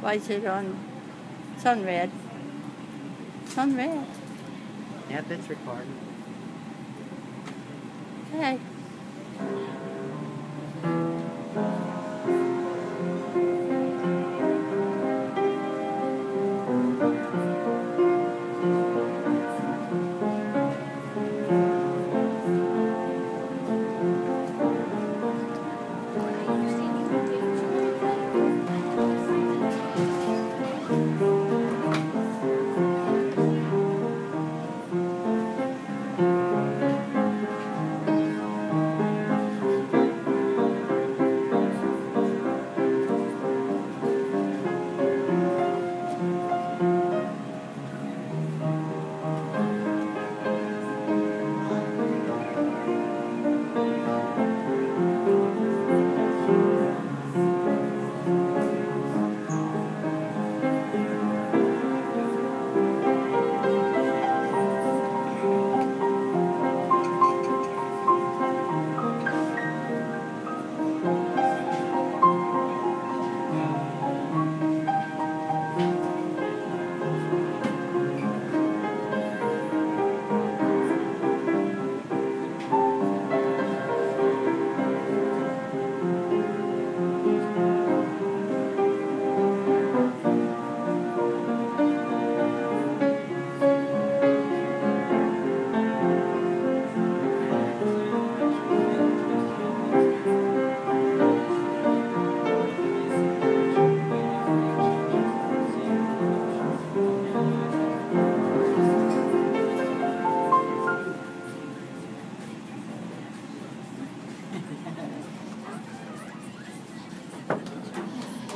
Why is it on sun red? Sun red. Yep, it's recording. Okay.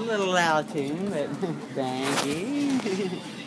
A little outing, but thank you.